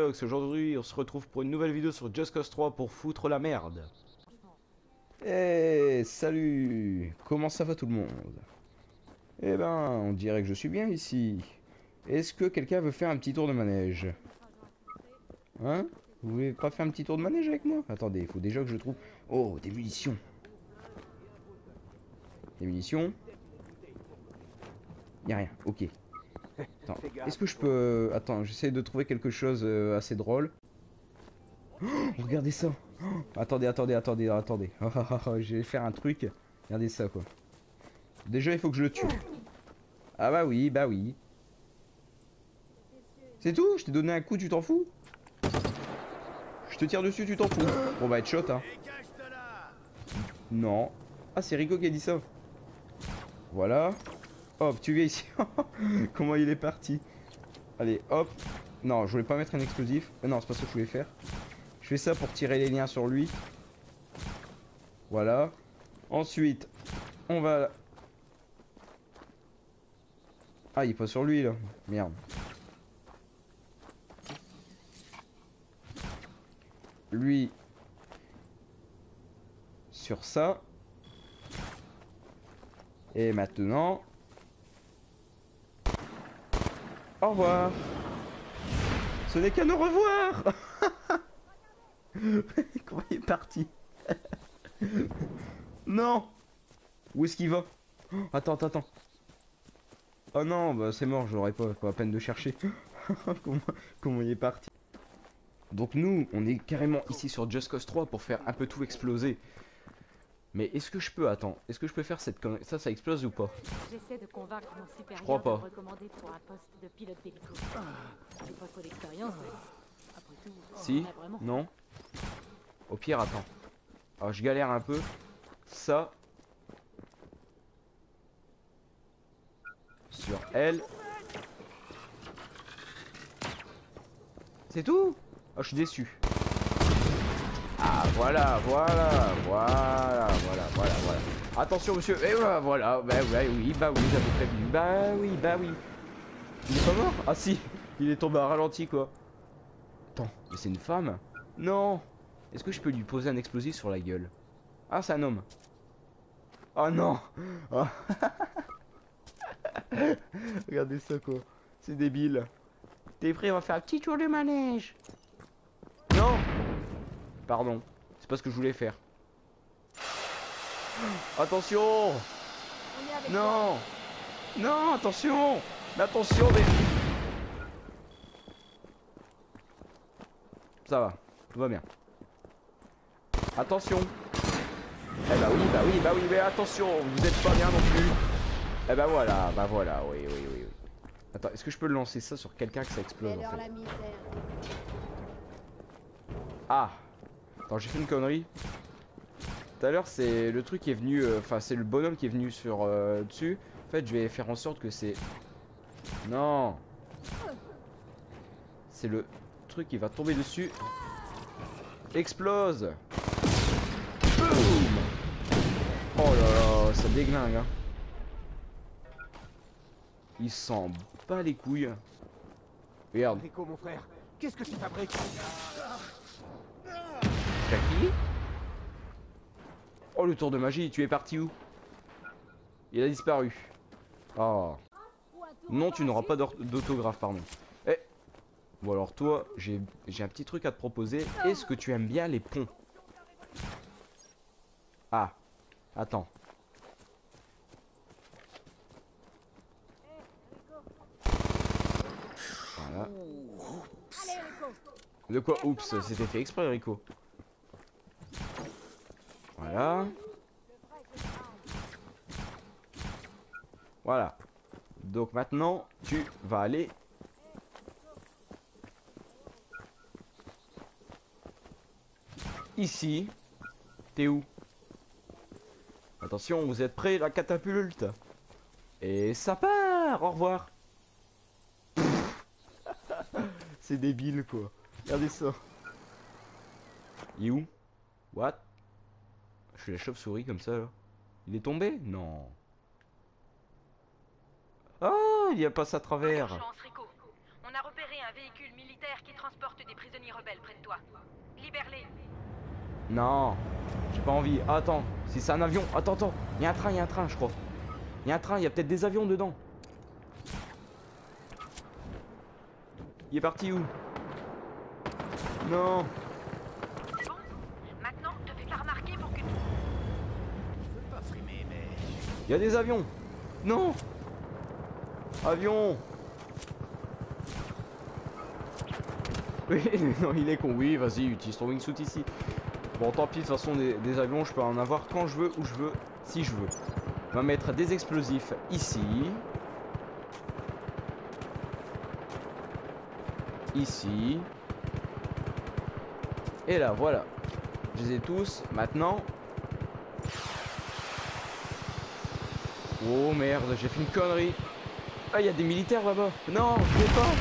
Aujourd'hui on se retrouve pour une nouvelle vidéo sur Just Cause 3 pour foutre la merde. Eh, salut. Comment ça va tout le monde? Eh ben, on dirait que je suis bien ici. Est-ce que quelqu'un veut faire un petit tour de manège? Hein? Vous voulez pas faire un petit tour de manège avec moi? Attendez, il faut déjà que je trouve... Oh, des munitions. Des munitions. Y'a rien, ok. Attends, est-ce que je peux... Attends, j'essaie de trouver quelque chose euh, assez drôle. Oh, regardez ça Oh, Attendez, attendez, attendez, attendez. Oh, oh, je vais faire un truc. Regardez ça, quoi. Déjà, il faut que je le tue. Ah bah oui, bah oui. C'est tout? Je t'ai donné un coup, tu t'en fous? Je te tire dessus, tu t'en fous. Bon bah, headshot, hein. Non. Ah, c'est Rico qui a dit ça. Voilà. Hop, tu viens ici. Comment il est parti Allez, hop. Non, je voulais pas mettre un explosif. Euh, non, c'est pas ça que je voulais faire. Je fais ça pour tirer les liens sur lui. Voilà. Ensuite, on va... Ah, il est pas sur lui, là. Merde. Lui... Sur ça. Et maintenant... Au revoir. Ce n'est qu'un au revoir. Comment il est parti? Non Où est-ce qu'il va? Attends, attends, attends. Oh non, bah c'est mort, j'aurais pas, pas la peine de chercher. comment, comment il est parti? Donc nous, on est carrément ici sur Just Cause 3 pour faire un peu tout exploser. Mais est-ce que je peux, attends, est-ce que je peux faire cette connerie Ça, ça explose ou pas? J'essaie de convaincre mon supérieur Je crois pas. recommander pour un poste de pilote d'hélico. J'ai pas trop d'expérience, mais après tout, Si vraiment. Non Au pire, attends. Alors, je galère un peu. Ça. Sur elle. C'est tout? Oh, je suis déçu. Voilà, voilà, voilà, voilà, voilà, voilà. Attention, monsieur. Et voilà, voilà. Bah, ouais, oui, bah oui, j'avais prévenu. Bah oui, bah oui. Il est pas mort? Ah si, il est tombé à ralenti, quoi. Attends, mais c'est une femme? Non Est-ce que je peux lui poser un explosif sur la gueule? Ah, c'est un homme. Oh non Ah. Regardez ça, quoi. C'est débile. T'es prêt On va faire un petit tour de manège? Non Pardon. C'est pas ce que je voulais faire. Attention. Non Non, attention Mais attention, mais... Ça va, tout va bien. Attention Eh bah oui, bah oui, bah oui, mais attention, vous êtes pas bien non plus. Eh bah voilà, bah voilà, oui, oui, oui. oui. Attends, est-ce que je peux lancer ça sur quelqu'un que ça explose Et en alors fait? la misère. Ah Attends, j'ai fait une connerie. Tout à l'heure, c'est le truc qui est venu... euh, Enfin, c'est le bonhomme qui est venu sur euh, dessus. En fait, je vais faire en sorte que c'est... Non C'est le truc qui va tomber dessus. Explose Boum Oh là là, ça déglingue, hein. Il s'en bat les couilles. Regarde. Qu'est-ce que tu fabriques? Jackie Oh le tour de magie, tu es parti où? Il a disparu. Oh. Non, tu n'auras pas d'autographe, pardon. Eh Bon alors toi, j'ai j'ai un petit truc à te proposer. Est-ce que tu aimes bien les ponts? Ah. Attends. Voilà. De quoi? Oups, c'était fait exprès, Rico. Voilà. Voilà. Donc maintenant, tu vas aller... Ici. T'es où? Attention, vous êtes prêts, la catapulte? Et ça part Au revoir C'est débile, quoi. Regardez ça. Il où? What? Je fais la chauve-souris comme ça, là. Il est tombé? Non. Oh, il y a pas à travers. Chance, Rico. On a repéré un véhicule militaire hélicoptères qui transportent des prisonniers rebelles près de toi. Libère-les. Non, j'ai pas envie. Attends, si c'est un avion, attends, attends. Il y a un train, il y a un train, je crois. Il y a un train, il y a peut-être des avions dedans. Il est parti où? Non. C'est bon Maintenant, te fais pas remarquer pour que... Pas frimer, mais... Il y a des avions. Non. Avion. Oui, non, il est con. Oui, vas-y, utilise ton wingsuit ici. Bon, tant pis, de toute façon, des, des avions, je peux en avoir quand je veux, où je veux, si je veux. On va mettre des explosifs ici. Ici. Et là, voilà. Je les ai tous. Maintenant. Oh merde, j'ai fait une connerie. Ah, il y a des militaires là-bas. Non, je vais pas.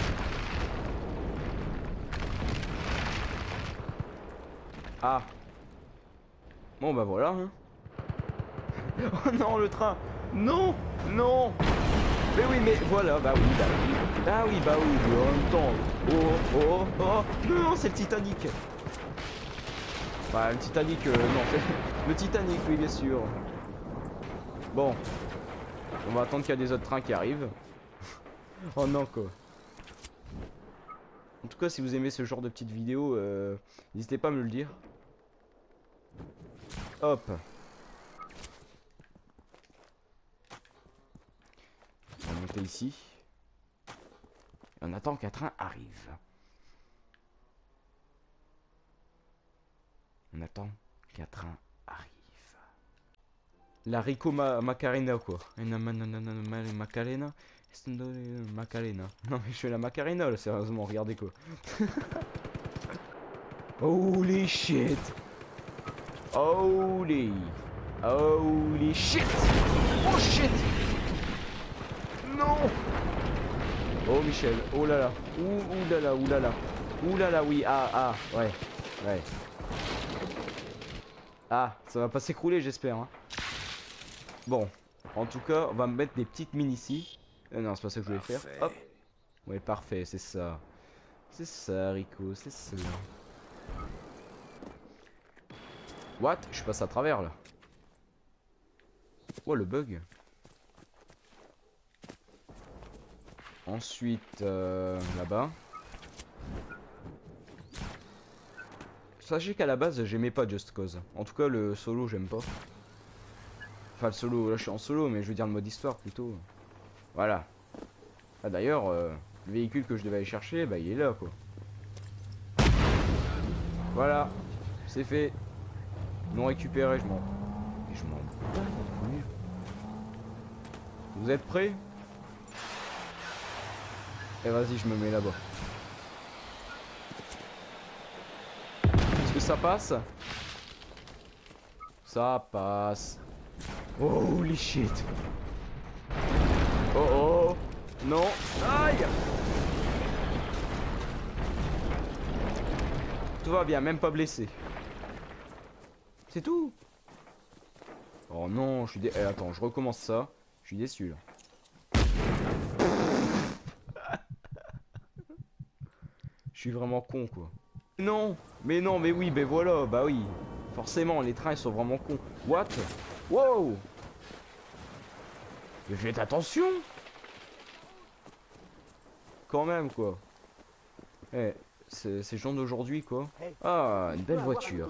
Ah. Bon bah voilà. hein. Oh non, le train. Non, non. Mais oui, mais voilà, bah oui, bah oui. Ah oui, bah oui, en même temps. Oh, oh, oh. Non, c'est le Titanic. Bah, le Titanic, euh, non, c'est le Titanic, oui, bien sûr. Bon. On va attendre qu'il y a des autres trains qui arrivent. oh non, quoi. En tout cas, si vous aimez ce genre de petites vidéos, euh, n'hésitez pas à me le dire. Hop. On va monter ici. Et on attend qu'un train arrive. On attend qu'un train. La Rico Ma- Macarena quoi? Macarena? Estando- Macarena? Non mais je fais la Macarena là, sérieusement, regardez quoi. Holy shit. Holy. Holy shit. Oh shit. Non. Oh Michel. Oh là là. Ouh, ouh là là, ouh là là. Ouh là là, oui. Ah, ah, ouais. Ouais. Ah, ça va pas s'écrouler, j'espère. hein. Bon. En tout cas, on va me mettre des petites mines ici. Euh, non, c'est pas ça que je voulais faire. Hop. Ouais, parfait, c'est ça. C'est ça, Rico, c'est ça. What? Je passe à travers là. Oh, le bug. Ensuite, euh, là-bas. Sachez qu'à la base, j'aimais pas Just Cause. En tout cas, le solo, j'aime pas. Enfin, le solo, là je suis en solo, mais je veux dire le mode histoire plutôt. Voilà. Ah, D'ailleurs, euh, le véhicule que je devais aller chercher, bah il est là quoi. Voilà, c'est fait. Non récupéré, je m'en. Je m'en. Vous êtes prêts? Et vas-y, je me mets là-bas. Est-ce que ça passe? Ça passe. Holy shit. Oh oh. Non. Aïe. Tout va bien, même pas blessé. C'est tout? Oh non, je suis dé... eh, attends, je recommence ça. Je suis déçu là. Je suis vraiment con quoi. Non, mais non, mais oui, ben voilà, bah oui. Forcément, les trains ils sont vraiment cons. What? Wow Mais faites attention Quand même quoi. Eh, c'est ces gens d'aujourd'hui quoi. Ah, une belle voiture.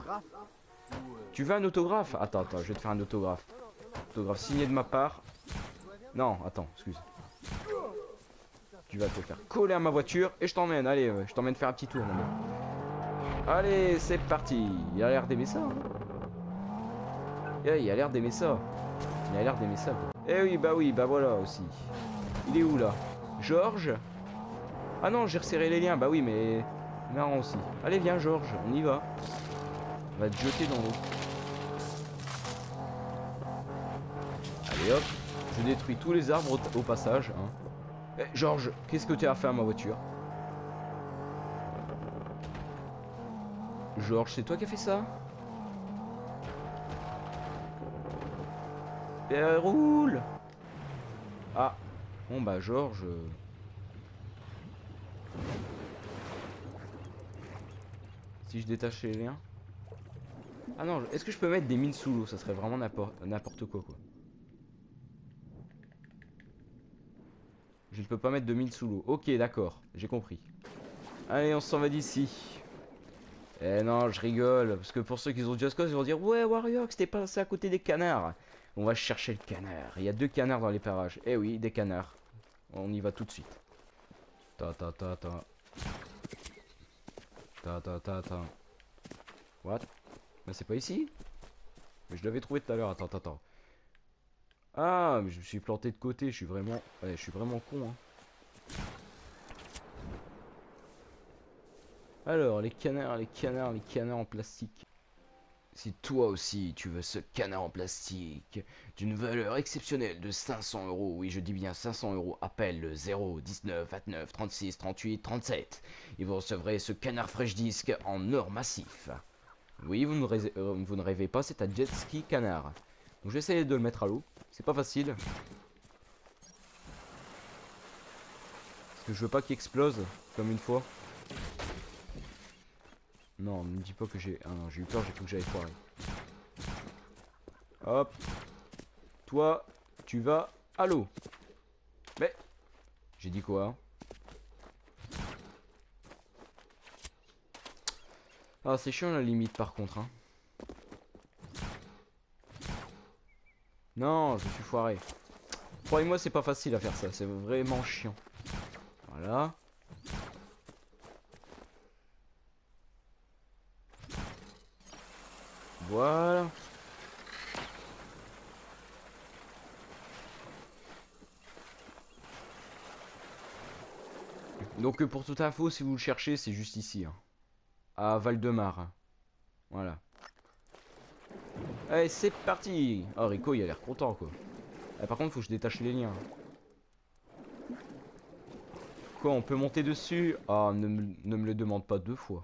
Tu veux un autographe? Attends, attends, je vais te faire un autographe. Autographe signé de ma part. Non, attends, excuse. Tu vas te faire coller à ma voiture et je t'emmène. Allez, euh, je t'emmène faire un petit tour. Allez, c'est parti. Il a l'air d'aimer ça. hein. Eh, il a l'air d'aimer ça. Il a l'air d'aimer ça. Eh oui, bah oui, bah voilà aussi. Il est où là? Georges? Ah non, j'ai resserré les liens. Bah oui, mais marrant aussi. Allez, viens, Georges, on y va. On va te jeter dans l'eau. Allez hop, je détruis tous les arbres au, au passage. Hein. Eh, Georges, qu'est-ce que tu as fait à ma voiture? Georges, c'est toi qui as fait ça? Ah, bon bah Georges... euh, Si je détache les liens. Ah non, est-ce que je peux mettre des mines sous l'eau? Ça serait vraiment n'importe quoi quoi. Je ne peux pas mettre de mines sous l'eau. Ok, d'accord, j'ai compris. Allez, on s'en va d'ici. Eh non, je rigole, parce que pour ceux qui ont Just Cause, ils vont dire Ouais, Warrior, c'était passé à côté des canards. On va chercher le canard. Il y a deux canards dans les parages. Eh oui, des canards. On y va tout de suite. Ta ta ta ta. Ta ta ta ta. What? Mais c'est pas ici? Mais je l'avais trouvé tout à l'heure. Attends, attends, attends. Ah, mais je me suis planté de côté. Je suis vraiment... Ouais, je suis vraiment con, hein. Alors, les canards, les canards, les canards en plastique. Si toi aussi tu veux ce canard en plastique d'une valeur exceptionnelle de 500 euros, oui je dis bien 500 euros, appelle le 0 19 29 36 38 37 et vous recevrez ce canard fresh disc en or massif. Oui, vous ne, rêvez, euh, vous ne rêvez pas, c'est un jet ski canard. Donc je vais essayer de le mettre à l'eau, c'est pas facile. Parce que je veux pas qu'il explose comme une fois. Non, ne me dis pas que j'ai... Ah non, j'ai eu peur, j'ai cru que j'avais foiré. Hop. Toi, tu vas à l'eau. Mais... J'ai dit quoi? Ah, c'est chiant la limite par contre. Hein. Non, je suis foiré. Croyez-moi, c'est pas facile à faire ça. C'est vraiment chiant. Voilà. Voilà. Donc pour toute info, si vous le cherchez, c'est juste ici. Hein. À Val-de-Mar. Voilà. Allez, c'est parti Oh, Rico, il a l'air content, quoi. Eh, par contre, faut que je détache les liens. Quoi, on peut monter dessus? Ah, ne me le demande pas deux fois.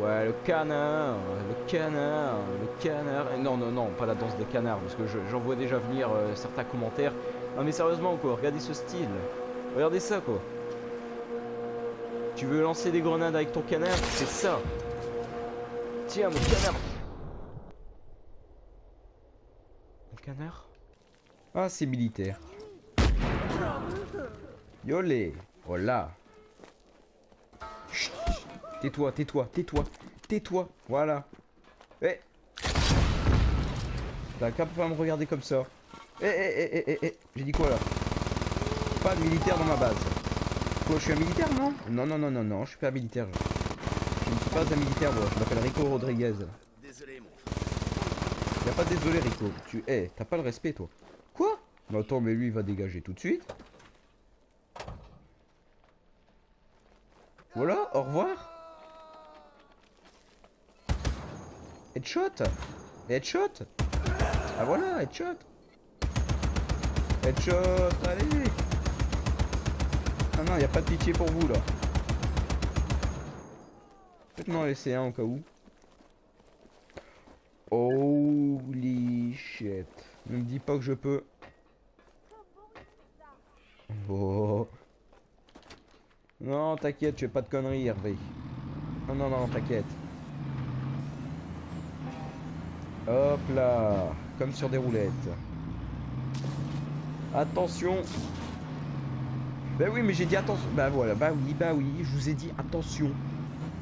Ouais, le canard, le canard, le canard. Non, non, non, pas la danse des canards, parce que j'en vois déjà venir euh, certains commentaires. Non, mais sérieusement, quoi, regardez ce style. Regardez ça, quoi. Tu veux lancer des grenades avec ton canard? C'est ça. Tiens, mon canard. Mon canard? Ah, c'est militaire. Yolé. Voilà. Tais-toi, tais-toi, tais-toi, tais-toi. Voilà. Eh. T'as qu'à pas me regarder comme ça. Eh, eh, eh, eh, eh, eh. J'ai dit quoi là? Pas de militaire dans ma base. Quoi, je suis un militaire, non? Non, non, non, non, non, je suis pas un militaire. Je, ne suis pas un militaire, moi. Je m'appelle Rico Rodriguez. Désolé, mon frère. Y'a pas désolé, Rico. Tu, eh, t'as pas le respect, toi. Quoi? Non, attends, mais lui, il va dégager tout de suite. Voilà, au revoir. Headshot Headshot Ah voilà, headshot Headshot, allez Ah non, il a pas de pitié pour vous là. Peut-être m'en laisser un au cas où. Holy shit. Ne me dis pas que je peux. Oh. Non, t'inquiète, tu fais pas de conneries, Hervé. Non, non, non, t'inquiète. Hop là, comme sur des roulettes. Attention. Ben oui, mais j'ai dit attention. Bah voilà, bah oui, bah oui, je vous ai dit attention.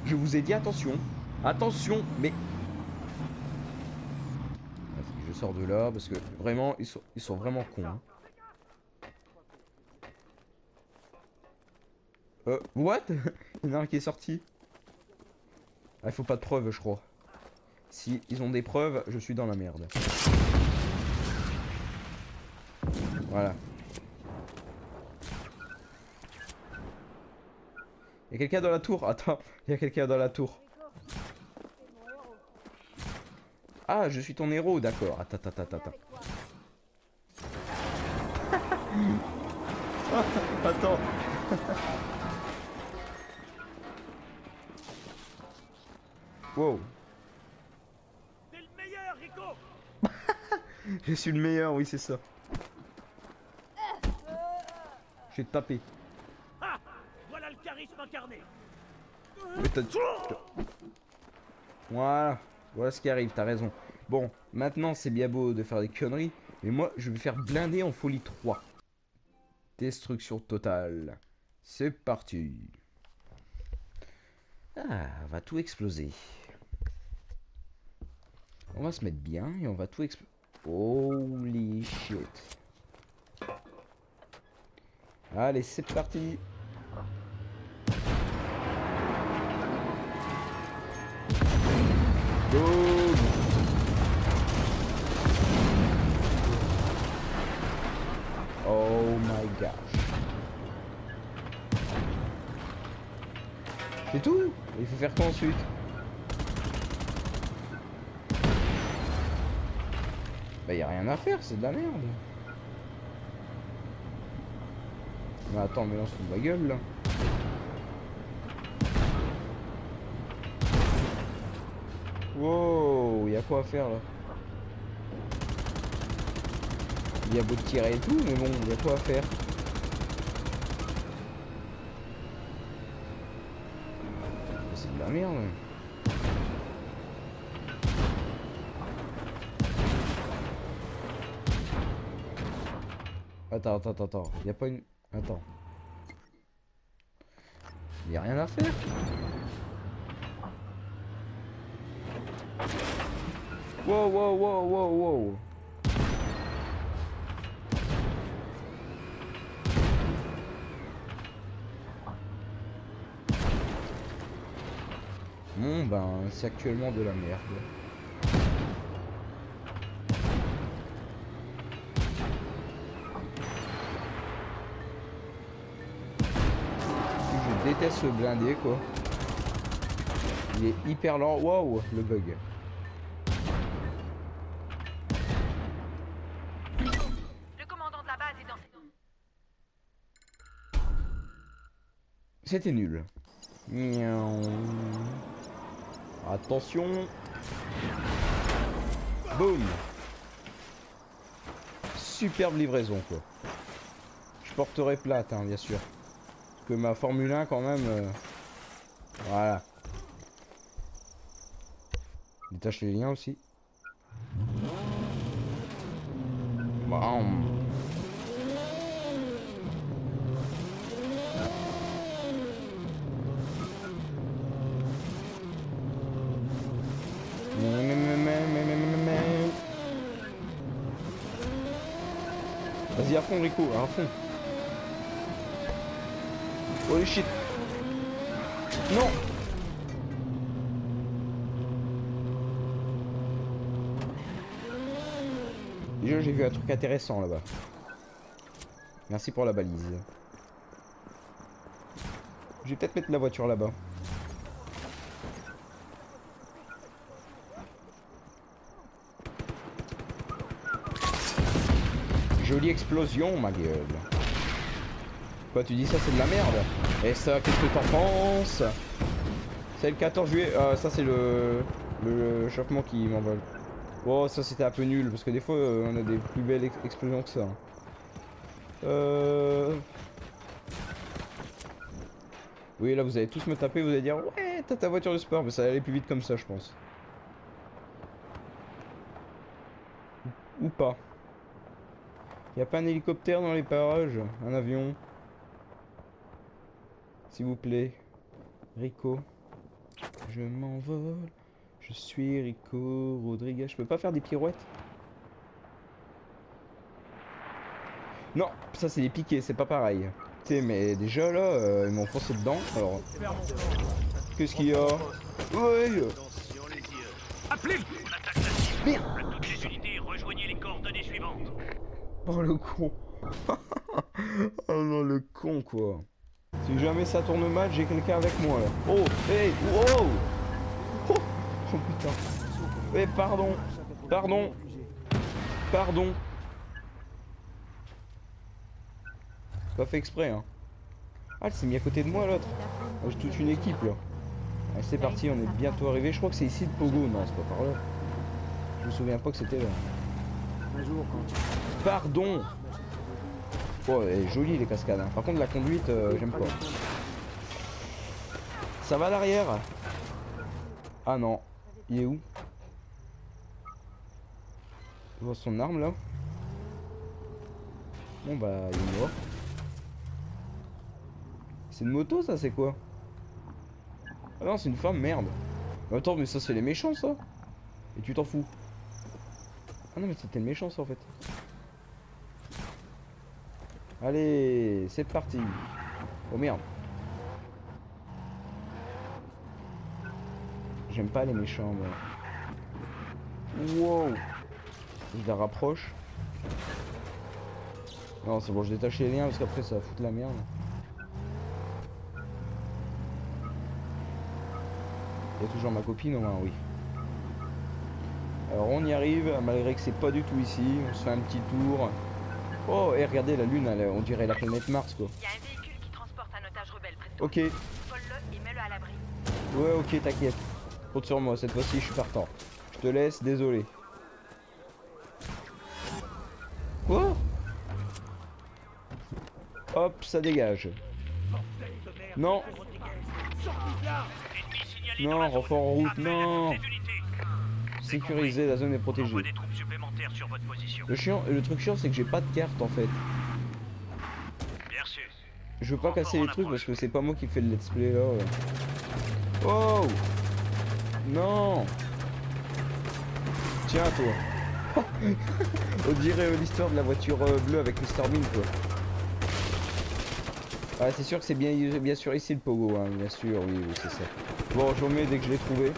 Je vous ai dit attention. Attention, mais... Je sors de là parce que vraiment, ils sont, ils sont vraiment cons. Hein. Euh, what? Il y en a un qui est sorti. Ah, il faut pas de preuves, je crois. Si ils ont des preuves, je suis dans la merde. Voilà. Il y a quelqu'un dans la tour? Attends, il y a quelqu'un dans la tour. Ah, je suis ton héros, d'accord. Attends, attends, attends, attends. attends. wow. Je suis le meilleur, oui, c'est ça. Je vais te taper. Ah Voilà le charisme incarné. Voilà. Voilà ce qui arrive, t'as raison. Bon, maintenant c'est bien beau de faire des conneries, mais moi je vais faire blinder en folie 3. Destruction totale. C'est parti. Ah, on va tout exploser. On va se mettre bien et on va tout exploser. Holy shit. Allez, c'est parti. Oh my gosh. C'est tout? Il faut faire quoi ensuite? Bah y a rien à faire, c'est de la merde. Mais attends, mais lance la gueule là. Wow, y a quoi à faire là? Il y a beau tirer et tout, mais bon, y a quoi à faire? C'est de la merde. Attends, attends, attends, attends. Y a pas une. Attends. Y a rien à faire. Wow, wow, wow, wow, wow. Bon ben, c'est actuellement de la merde. Ce blindé quoi. Il est hyper lent. Waouh, le bug. C'était nul. Miaou. Attention. Boum. Superbe livraison quoi. Je porterai plate hein, bien sûr. Que ma Formule 1 quand même. euh, Voilà. Détache les liens aussi. Bam. Vas-y à fond Rico, à fond. Holy shit. Non Déjà j'ai vu un truc intéressant là-bas. Merci pour la balise. Je vais peut-être mettre la voiture là-bas. Jolie explosion, ma gueule. Tu dis ça, c'est de la merde Et ça, qu'est-ce que t'en penses C'est le 14 juillet. Ah, ça, c'est le... le chauffement qui m'envole. Oh, ça, c'était un peu nul, parce que des fois, euh, on a des plus belles ex- explosions que ça. Euh... Oui, là, vous allez tous me taper, vous allez dire, ouais, t'as ta voiture de sport, mais ça aller plus vite comme ça, je pense. Ou pas. Y a pas un hélicoptère dans les parages? Un avion? S'il vous plaît. Rico. Je m'envole. Je suis Rico Rodriguez. Je peux pas faire des pirouettes? Non, ça c'est des piquets, c'est pas pareil. Tu sais, mais déjà là, euh, ils m'ont foncé dedans. Alors, qu'est-ce qu'il y a? Ouais Attention les yeux. Appelez. Merde. À toutes les unités, rejoignez les coordonnées suivantes. Oh le con Oh non le con quoi Si jamais ça tourne mal, j'ai quelqu'un avec moi là. Oh Hey Wow oh, oh putain Eh pardon Pardon Pardon C'est pas fait exprès hein. Ah elle s'est mis à côté de moi l'autre Ah, J'ai toute une équipe là. Allez c'est parti, on est bientôt arrivé. Je crois que c'est ici le Pogo. Non c'est pas par là. Je me souviens pas que c'était là. Pardon Oh, elle est jolie les cascades. hein. Par contre, la conduite, euh, j'aime pas. Ça va à l'arrière? Ah non. Il est où? Je vois son arme là. Bon bah il est mort. C'est une moto ça c'est quoi? Ah non c'est une femme merde. Attends mais ça c'est les méchants ça? Et tu t'en fous? Ah non mais c'était le méchant ça en fait. Allez c'est parti. Oh merde. J'aime pas les méchants moi. Wow Je la rapproche. Non c'est bon je détache les liens parce qu'après ça va foutre la merde. Il y a toujours ma copine au moins oui. Alors on y arrive malgré que c'est pas du tout ici. On se fait un petit tour. Oh et regardez la lune elle, on dirait la planète Mars quoi. Il y a un véhicule qui transporte un otage rebelle près de toi. Ok. Vole-le et mets-le à l'abri. Ouais ok t'inquiète. Compte sur moi cette fois-ci je suis partant. Je te laisse, désolé. Quoi? Hop, ça dégage. Non, non, renfort en route, non. Sécuriser, la zone est protégée. Sur votre position. Le chiant, le truc chiant c'est que j'ai pas de carte en fait. Bien sûr. Je veux pas casser les trucs parce que c'est pas moi qui fais le let's play là. ouais. Oh Non Tiens toi On dirait euh, l'histoire de la voiture euh, bleue avec le Storming quoi. Ah c'est sûr que c'est bien, bien sûr ici le pogo hein, bien sûr, oui, oui c'est ça. Bon je remets dès que je l'ai trouvé.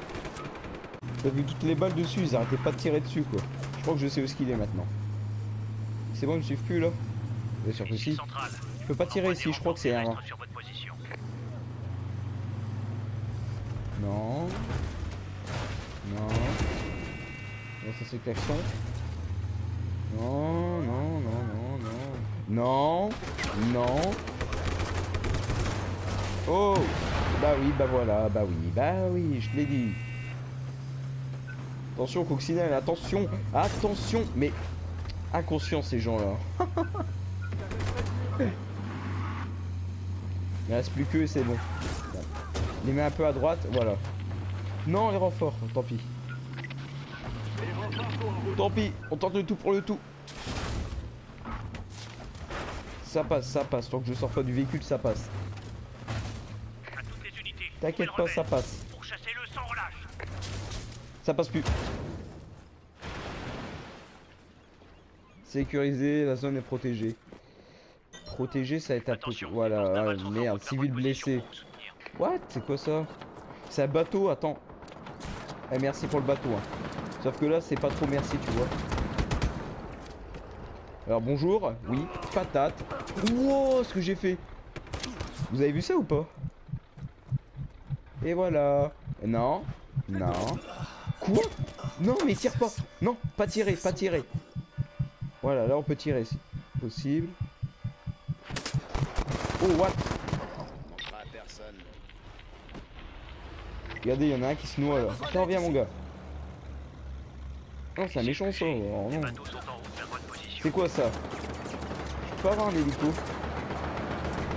T'as vu toutes les balles dessus, ils arrêtaient pas de tirer dessus quoi. Je crois que je sais où ce qu'il est maintenant. C'est bon, ils me suivent plus là Bien sûr que si. Je peux pas tirer ici, je crois que c'est un. Non. Non. Non, ça c'est klaxon. Non, non, non, non, non. Non. Non. Oh Bah oui, bah voilà, bah oui, bah oui, je te l'ai dit. Attention, coccinelle, attention Attention Mais... Inconscient ces gens-là. Il reste plus que et c'est bon. Les mets un peu à droite, voilà. Non, les renforts, tant pis. Tant pis, on tente le tout pour le tout. Ça passe, ça passe. Tant que je sors pas du véhicule, ça passe. T'inquiète pas, ça passe. Ça passe plus. Sécurisé, la zone est protégée. Protégé, ça va être un peu... Voilà, ah, merde, civil blessé. What? C'est quoi ça? C'est un bateau, attends. Eh, merci pour le bateau. hein. Sauf que là, c'est pas trop merci, tu vois. Alors bonjour, oui, patate. Wow, ce que j'ai fait. Vous avez vu ça ou pas? Et voilà. Non, non. Non, mais tire pas. Non, pas tirer, pas tirer. Voilà, là on peut tirer si possible. Oh, what? Regardez, il y en a un qui se noie là. Tiens, reviens mon gars. Non, c'est un méchant ça. Oh. C'est quoi ça? Je peux avoir un hélico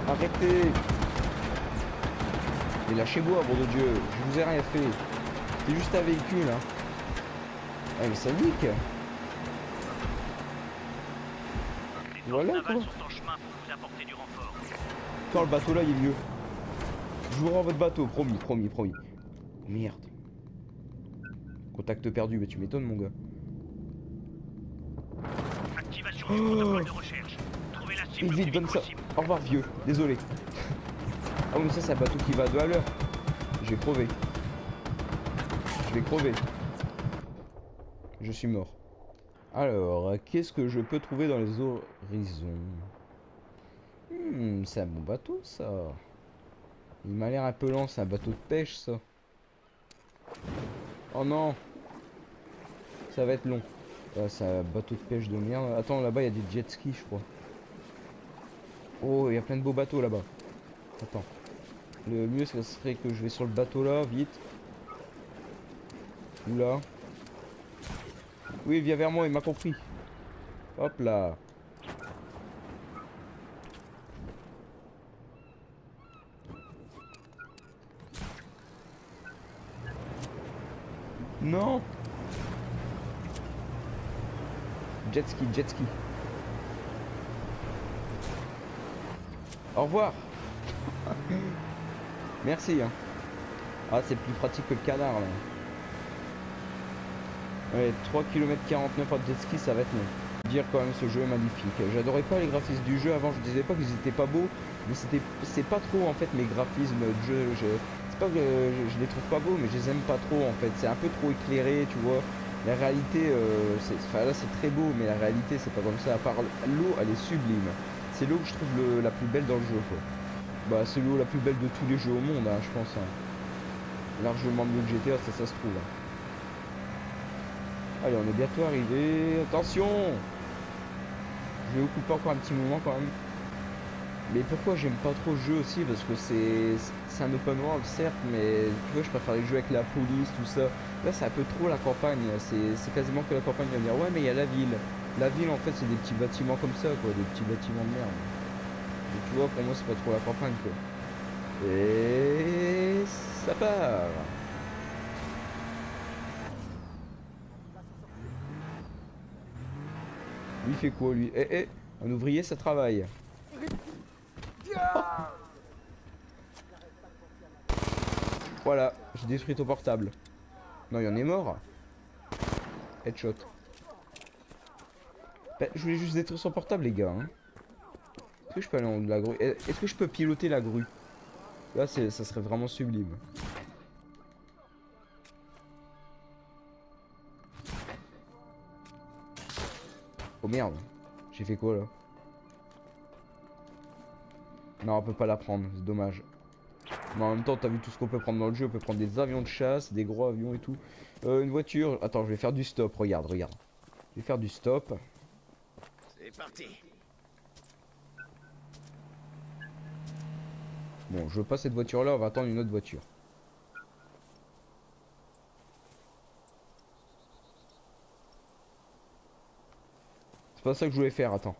Arrêtez Mais lâchez-moi, bon de Dieu. Je vous ai rien fait. C'est juste un véhicule, hein. Ah, mais ça nique Les Voilà, quoi. sont en chemin pour vous apporter du renfort. Quand le bateau là, il est mieux. Je vous rends votre bateau, promis, promis, promis. Merde. Contact perdu, mais tu m'étonnes, mon gars. Activation Oh. du protocole de recherche. Trouvez la cible Vite, donne ça. Au revoir, vieux. Désolé. ah, mais ça, c'est un bateau qui va à deux à l'heure. Vais crever. Je vais crever. Je suis mort. Alors, qu'est-ce que je peux trouver dans les horizons? Hmm, c'est un bon bateau, ça. Il m'a l'air un peu lent, c'est un bateau de pêche, ça. Oh non Ça va être long. Ah, c'est un bateau de pêche de merde. Attends, là-bas, il y a des jet skis, je crois. Oh, il y a plein de beaux bateaux là-bas. Attends. Le mieux, ce serait que je vais sur le bateau là, vite. Oula. Oui, viens vers moi, il m'a compris. Hop là. Non Jet ski, jet ski. Au revoir Merci hein. Ah c'est plus pratique que le canard là. Ouais 3 km 49 en jet ski ça va être mieux. Dire quand même ce jeu est magnifique. J'adorais pas les graphismes du jeu avant, je disais pas qu'ils étaient pas beaux, mais c'était c'est pas trop en fait mes graphismes de jeu. Je, c'est pas que je, les trouve pas beaux, mais je les aime pas trop en fait. C'est un peu trop éclairé, tu vois. La réalité, euh, c'est, enfin là c'est très beau, mais la réalité c'est pas comme ça. À part l'eau, elle est sublime. C'est l'eau que je trouve la plus belle dans le jeu quoi. Bah c'est l'eau la plus belle de tous les jeux au monde, hein, je pense. hein. Largement mieux que GTA, ça, ça se trouve. hein. Allez, on est bientôt arrivé. Attention Je vais occuper encore un petit moment quand même. Mais pourquoi j'aime pas trop le jeu aussi? Parce que c'est un open world certes, mais tu vois, je préfère les jeux avec la police, tout ça. Là, c'est un peu trop la campagne. C'est c'est quasiment que la campagne va dire ouais, mais il y a la ville. La ville, en fait, c'est des petits bâtiments comme ça, quoi, des petits bâtiments de merde. Et tu vois, pour moi, c'est pas trop la campagne, quoi. Et ça part. Lui fait quoi lui? Eh eh Un ouvrier ça travaille. Voilà, j'ai détruit ton portable. Non, il en est mort. Headshot. Bah, je voulais juste détruire son portable, les gars. hein. Est-ce que je peux aller en haut de la grue? Est-ce que je peux piloter la grue? Là, ça serait vraiment sublime. Oh merde, j'ai fait quoi là Non, on peut pas la prendre, c'est dommage. Mais en même temps, t'as vu tout ce qu'on peut prendre dans le jeu. On peut prendre des avions de chasse, des gros avions et tout. Euh, une voiture. Attends, je vais faire du stop. Regarde, regarde. Je vais faire du stop. C'est parti. Bon, je veux pas cette voiture là. On va attendre une autre voiture. C'est pas ça que je voulais faire. Attends.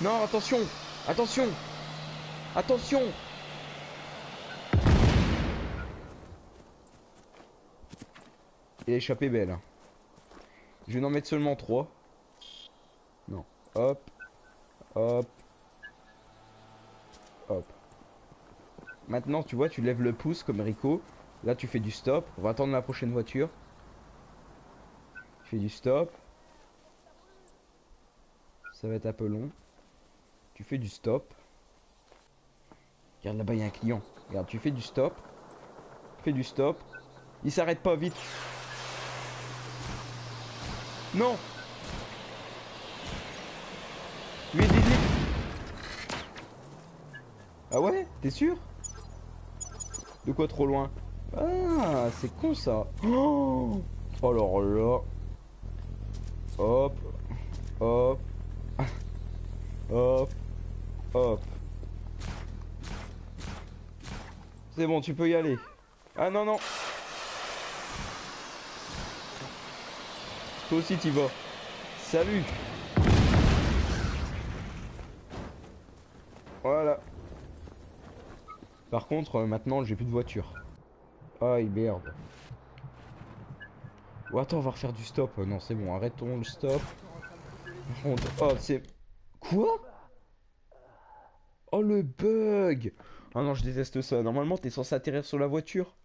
Non, attention Attention Attention Et l'échappée belle. hein. Je vais en mettre seulement 3. Non. Hop. Hop. Hop. Maintenant, tu vois, tu lèves le pouce comme Rico. Là, tu fais du stop. On va attendre la prochaine voiture. Tu fais du stop. Ça va être un peu long. Tu fais du stop. Regarde là-bas, il y a un client. Regarde, tu fais du stop. Fais du stop. Il s'arrête pas vite. Non Lui, dis Ah ouais? T'es sûr? De quoi trop loin? Ah, c'est con ça. Oh alors là. Hop. Hop. Hop. Hop. C'est bon, tu peux y aller. Ah non, non. Toi aussi, t'y vas. Salut. Voilà. Par contre, euh, maintenant, j'ai plus de voiture. Aïe, merde. Oh, attends, on va refaire du stop. Euh, Non, c'est bon, arrêtons le stop. Oh, c'est... Quoi? Oh, le bug Ah non, je déteste ça. Normalement, t'es censé atterrir sur la voiture.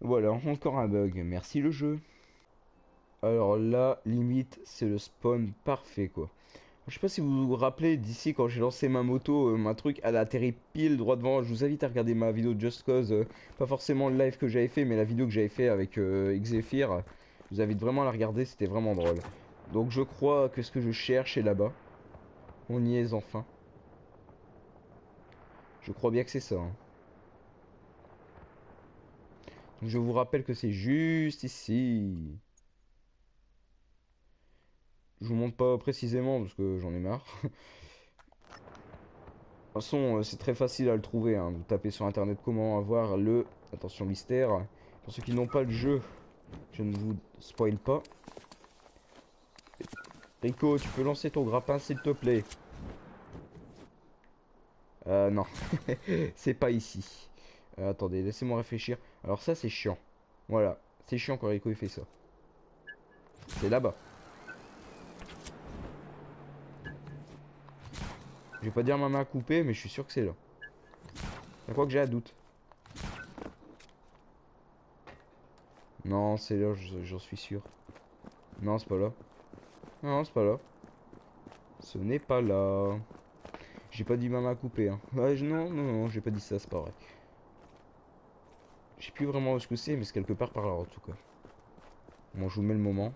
Voilà, encore un bug. Merci le jeu. Alors là, limite, c'est le spawn parfait, quoi. Je sais pas si vous vous rappelez d'ici quand j'ai lancé ma moto, euh, ma truc, elle a atterri pile droit devant. Je vous invite à regarder ma vidéo Just Cause, euh, pas forcément le live que j'avais fait, mais la vidéo que j'avais fait avec euh. Je vous invite vraiment à la regarder, c'était vraiment drôle. Donc je crois que ce que je cherche est là-bas. On y est enfin. Je crois bien que c'est ça. hein. Je vous rappelle que c'est juste ici. Je vous montre pas précisément parce que j'en ai marre. De toute façon, euh, c'est très facile à le trouver. hein. Vous tapez sur internet comment avoir le. Attention, mystère. Pour ceux qui n'ont pas le jeu, je ne vous spoil pas. Rico, tu peux lancer ton grappin s'il te plaît. Euh, non. c'est pas ici. Euh, attendez, laissez-moi réfléchir. Alors, ça, c'est chiant. Voilà. C'est chiant quand Rico il fait ça. C'est là-bas. Je vais pas dire ma main coupée, mais je suis sûr que c'est là. À quoi que j'ai un doute. Non, c'est là, je- j'en suis sûr. Non, c'est pas là. Non, c'est pas là. Ce n'est pas là. J'ai pas dit ma main coupée. Hein. Ouais, non, non, non, j'ai pas dit ça, c'est pas vrai. Je sais plus vraiment où ce que c'est, mais c'est quelque part par là en tout cas. Bon, je vous mets le moment.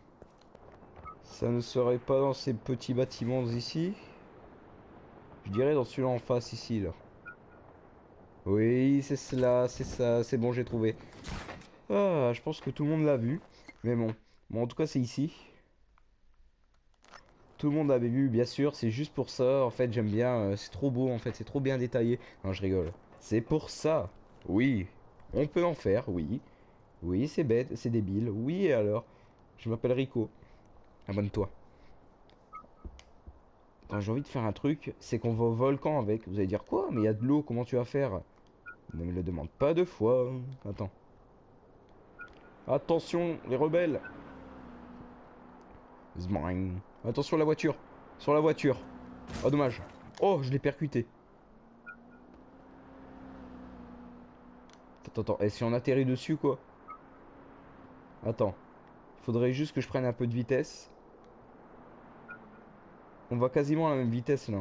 Ça ne serait pas dans ces petits bâtiments ici. Je dirais dans celui-là en face ici, là. Oui, c'est cela, c'est ça, c'est bon, j'ai trouvé. Ah, je pense que tout le monde l'a vu. Mais bon, bon en tout cas, c'est ici. Tout le monde l'avait vu, bien sûr, c'est juste pour ça. En fait, j'aime bien, euh, c'est trop beau, en fait, c'est trop bien détaillé. Non, je rigole. C'est pour ça. Oui, on peut en faire, oui. Oui, c'est bête, c'est débile. Oui, et alors? Je m'appelle Rico. Abonne-toi. J'ai envie de faire un truc, c'est qu'on va au volcan avec. Vous allez dire quoi? Mais il y a de l'eau, comment tu vas faire? Ne me le demande pas deux fois. Attends. Attention, les rebelles Zmoing. Attention la voiture Sur la voiture Oh dommage Oh je l'ai percuté Attends, attends, et si on atterrit dessus quoi Attends. Faudrait juste que je prenne un peu de vitesse. On va quasiment à la même vitesse là.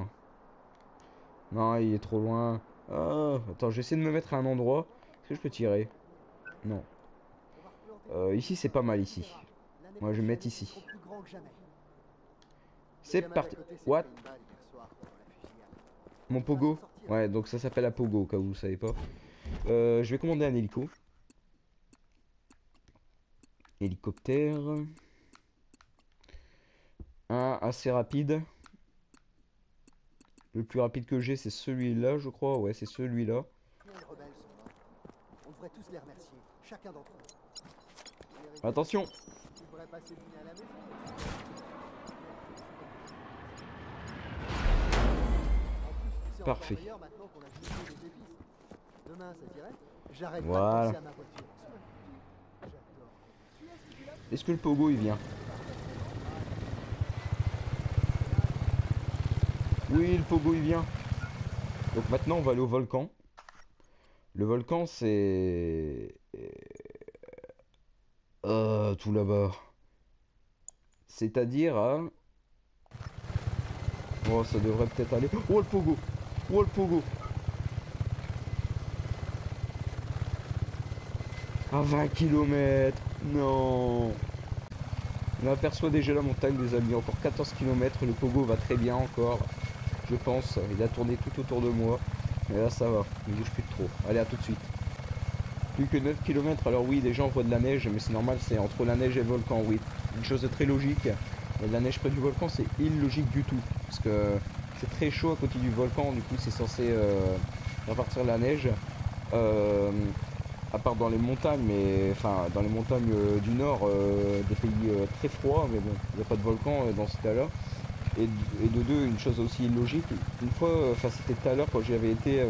Non, il est trop loin. Ah, attends, j'essaie de me mettre à un endroit. Est-ce que je peux tirer? Non. Euh, ici, c'est pas mal ici. Moi, je vais me mettre ici. C'est parti. What? Mon pogo? Ouais, donc ça s'appelle un pogo, au cas où vous savez pas. Euh, je vais commander un hélico. Hélicoptère. Un assez rapide. Le plus rapide que j'ai, c'est celui-là, je crois. Ouais, c'est celui-là. Les semaine. J'adore. Est-ce que le pogo il vient? Oui, le pogo il vient. Donc maintenant on va aller au volcan. Le volcan c'est... Euh, tout là-bas. C'est-à-dire à... Oh, ça devrait peut-être aller... Oh, le pogo Oh, le pogo. À 20 km Non. On aperçoit déjà la montagne des amis, encore 14 km, le pogo va très bien encore, je pense, il a tourné tout autour de moi, mais là ça va, il bouge plus de trop, allez à tout de suite. Plus que 9 km, alors oui déjà on voit de la neige, mais c'est normal, c'est entre la neige et le volcan, oui, une chose de très logique, la neige près du volcan c'est illogique du tout, parce que c'est très chaud à côté du volcan, du coup c'est censé euh, repartir la neige. Euh, à part dans les montagnes, mais enfin dans les montagnes euh, du nord, des pays très froids, mais bon, il n'y a pas de volcan dans ce cas-là. Et, et de deux, une chose aussi illogique, une fois, enfin c'était tout à l'heure quand j'y avais été,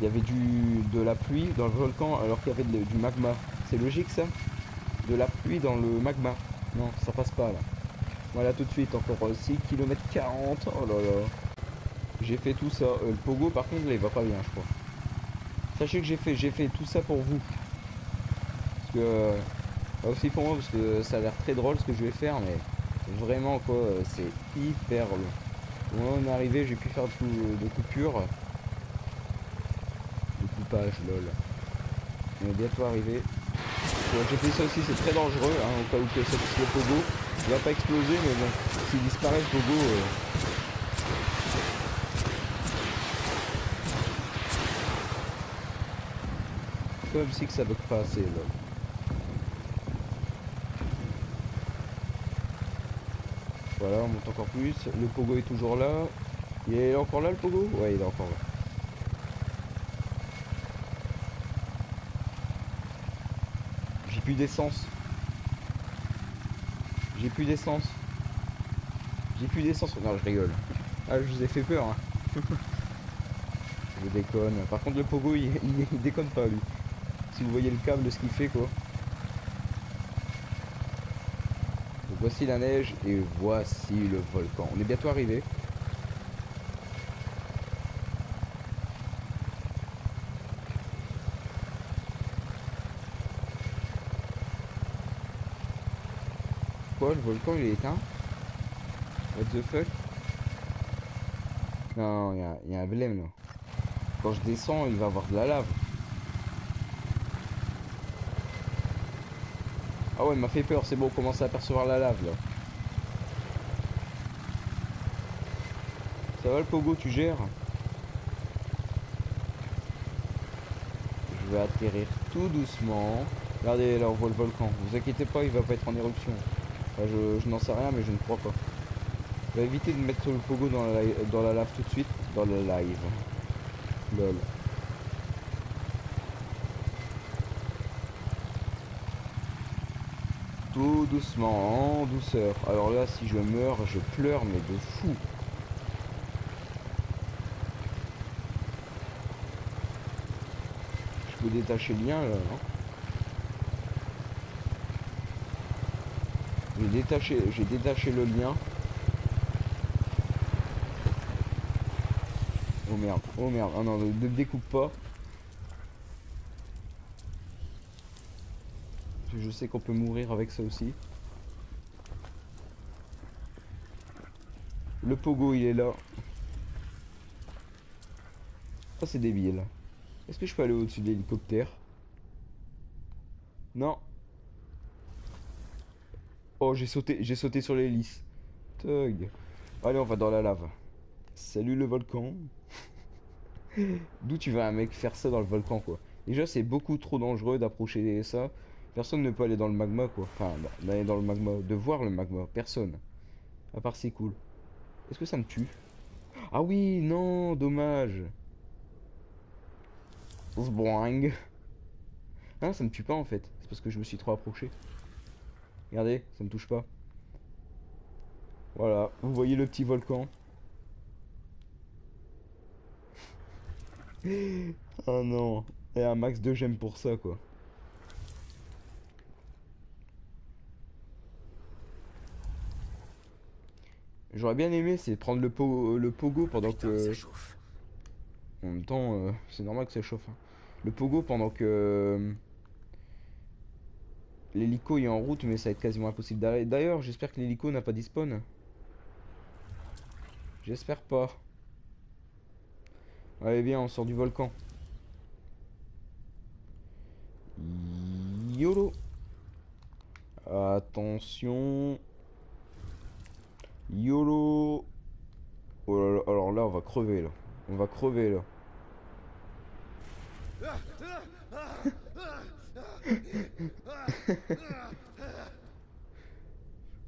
il y avait du, de la pluie dans le volcan alors qu'il y avait du magma. C'est logique ça? De la pluie dans le magma. Non, ça passe pas là. Voilà tout de suite, encore euh, 6 km 40, oh là là. J'ai fait tout ça. Euh, le pogo par contre il va pas bien je crois. Sachez que j'ai fait, j'ai fait tout ça pour vous. Parce que, euh, aussi pour moi, parce que ça a l'air très drôle ce que je vais faire, mais vraiment quoi, euh, c'est hyper long. Au on est arrivé, j'ai pu faire tout de coupure. De coupage, lol. On est bientôt arrivé. J'ai fait ça aussi, c'est très dangereux, hein, au cas où que ça le pogo. Il va pas exploser, mais bon, s'il disparaît le pogo, comme si que ça veut pas assez là. Voilà, on monte encore plus. Le pogo est toujours là. Il est encore là le pogo? Ouais, il est encore là. J'ai plus d'essence. J'ai plus d'essence. J'ai plus d'essence. Non, je rigole. Ah, je vous ai fait peur. Hein. je déconne. Par contre, le pogo, il déconne pas lui. Si vous voyez le câble, ce qu'il fait quoi. Voici la neige et voici le volcan. On est bientôt arrivé. Quoi, le volcan il est éteint? What the fuck? Non, il y y a un blême là. Quand je descends, il va avoir de la lave. Ah ouais, il m'a fait peur, c'est bon, on commence à apercevoir la lave là. Ça va le pogo, tu gères? Je vais atterrir tout doucement. Regardez, là on voit le volcan. Vous inquiétez pas, il va pas être en éruption. Je n'en sais rien, mais je ne crois pas. Je vais éviter de mettre le pogo dans la, dans la lave tout de suite. Dans le live. Lol. Doucement, en douceur. Alors là, si je meurs, je pleure, mais de fou. Je peux détacher le lien là, J'ai détaché, j'ai détaché le lien. Oh merde, oh merde, ah non, ne ne découpe pas. Je sais qu'on peut mourir avec ça aussi. Le pogo il est là. Ah c'est débile. Est-ce que je peux aller au-dessus de l'hélicoptère? Non. Oh j'ai sauté, j'ai sauté sur l'hélice. Tug. Allez on va dans la lave. Salut le volcan. D'où tu vas un mec faire ça dans le volcan quoi? Déjà c'est beaucoup trop dangereux d'approcher ça. Personne ne peut aller dans le magma quoi. Enfin d'aller dans le magma, de voir le magma. Personne. À part c'est cool. Est-ce que ça me tue? Ah oui, non, dommage. Zboing. Ah ça me tue pas en fait. C'est parce que je me suis trop approché. Regardez, ça me touche pas. Voilà, vous voyez le petit volcan. oh non. Et un max de gemmes pour ça quoi. J'aurais bien aimé c'est prendre le, po le pogo pendant que... En même temps, euh, c'est normal que ça chauffe. hein. Le pogo pendant que... euh, L'hélico est en route, mais ça va être quasiment impossible d'aller. D'ailleurs, j'espère que l'hélico n'a pas dispawn. J'espère pas. Allez, viens, on sort du volcan. YOLO. Attention. YOLO. Oh là là, alors là, on va crever, là. On va crever, là.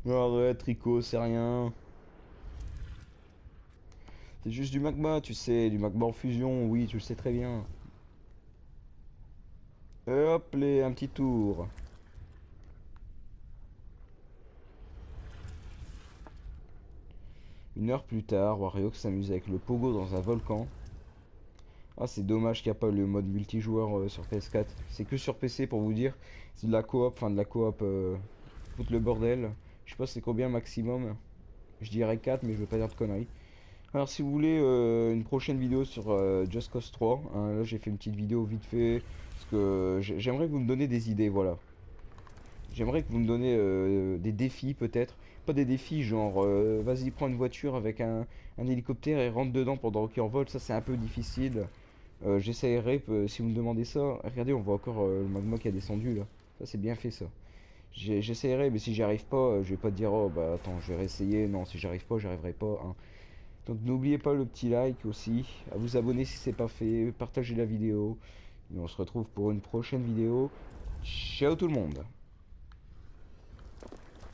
Arrête, Rico, c'est rien. C'est juste du magma, tu sais, du magma en fusion, oui, tu le sais très bien. Hop, les, un petit tour. Une heure plus tard, Wario s'amuse avec le pogo dans un volcan. Ah, c'est dommage qu'il n'y a pas le mode multijoueur euh, sur PS4. C'est que sur PC pour vous dire. C'est de la coop, enfin de la coop. Euh, foutre le bordel. Je sais pas c'est combien maximum. Je dirais 4, mais je veux pas dire de conneries. Alors, si vous voulez euh, une prochaine vidéo sur euh, Just Cause 3, hein, là j'ai fait une petite vidéo vite fait. Parce que j'ai- j'aimerais que vous me donniez des idées, voilà. J'aimerais que vous me donniez euh, des défis peut-être. Pas des défis genre euh, vas-y prends une voiture avec un, hélicoptère et rentre dedans pendant qu'il envole. Ça c'est un peu difficile. Euh, J'essaierai euh, si vous me demandez ça. Regardez on voit encore le magma qui a descendu là. Ça c'est bien fait ça. J'essaierai mais si j'y arrive pas je vais pas dire oh bah attends je vais réessayer. Non si j'arrive pas j'arriverai pas. hein. Donc n'oubliez pas le petit like aussi. À vous abonner si c'est pas fait. Partagez la vidéo. Et on se retrouve pour une prochaine vidéo. Ciao tout le monde.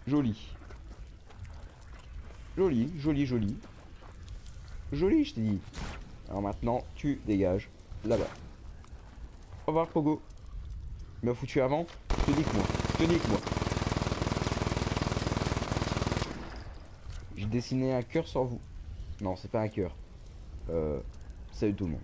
Joli. Joli, joli, joli. Joli, je t'ai dit. Alors maintenant, tu dégages là-bas. Au revoir, Pogo. Il m'a foutu avant. Je te nique moi. Je te nique moi. J'ai dessiné un cœur sur vous. Non, c'est pas un cœur. Euh, salut tout le monde.